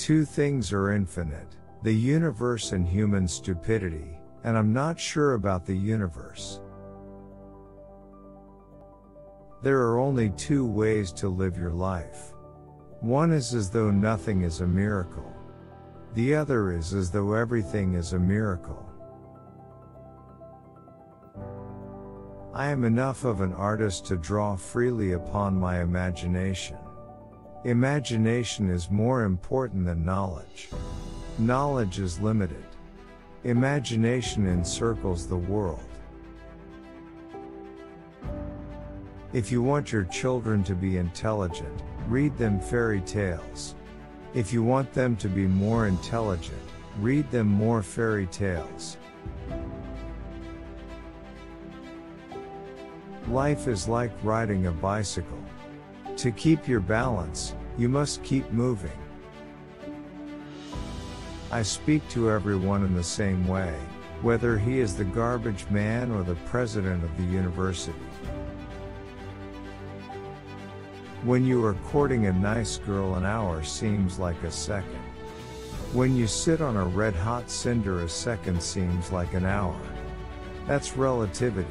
Two things are infinite the universe and human stupidity, and I'm not sure about the universe. There are only two ways to live your life. One is as though nothing is a miracle. The other is as though everything is a miracle. I am enough of an artist to draw freely upon my imagination. Imagination is more important than knowledge. Knowledge is limited. Imagination encircles the world. If you want your children to be intelligent, read them fairy tales. If you want them to be more intelligent, read them more fairy tales. Life is like riding a bicycle. To keep your balance, you must keep moving. I speak to everyone in the same way, whether he is the garbage man or the president of the university. When you are courting a nice girl, an hour seems like a second. When you sit on a red hot cinder, a second seems like an hour. That's relativity.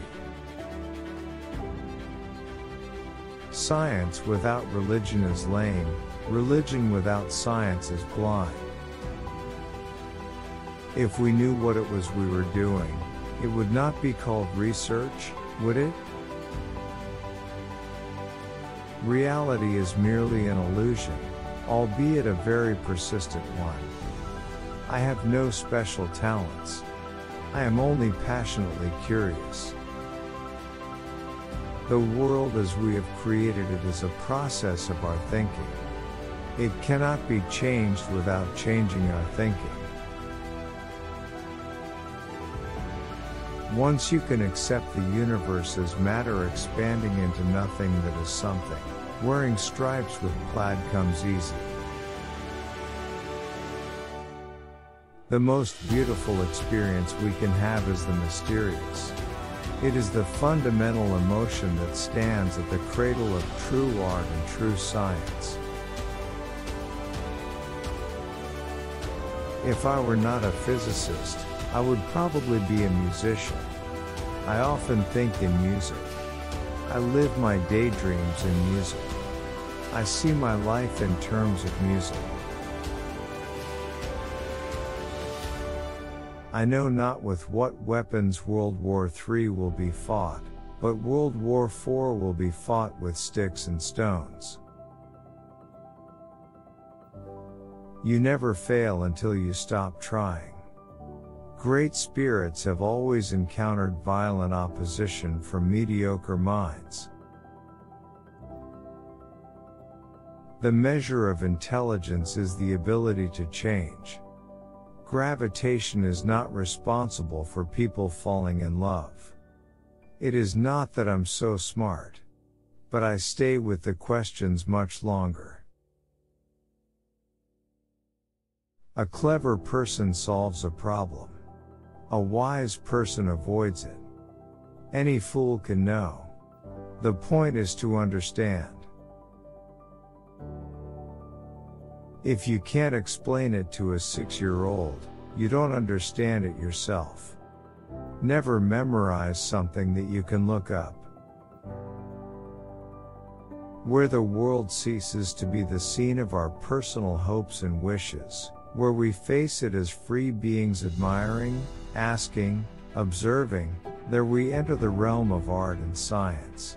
Science without religion is lame, religion without science is blind. If we knew what it was we were doing, it would not be called research, would it? Reality is merely an illusion, albeit a very persistent one. I have no special talents. I am only passionately curious. The world as we have created it is a process of our thinking. It cannot be changed without changing our thinking. Once you can accept the universe as matter expanding into nothing that is something, wearing stripes with plaid comes easy. The most beautiful experience we can have is the mysterious. It is the fundamental emotion that stands at the cradle of true art and true science. If I were not a physicist, I would probably be a musician. I often think in music. I live my daydreams in music. I see my life in terms of music. I know not with what weapons World War III will be fought, but World War IV will be fought with sticks and stones. You never fail until you stop trying. Great spirits have always encountered violent opposition from mediocre minds. The measure of intelligence is the ability to change. Gravitation is not responsible for people falling in love. It is not that I'm so smart. But I stay with the questions much longer. A clever person solves a problem. A wise person avoids it. Any fool can know. The point is to understand. If you can't explain it to a six year old, you don't understand it yourself. Never memorize something that you can look up. Where the world ceases to be the scene of our personal hopes and wishes, where we face it as free beings admiring, asking, observing, there we enter the realm of art and science.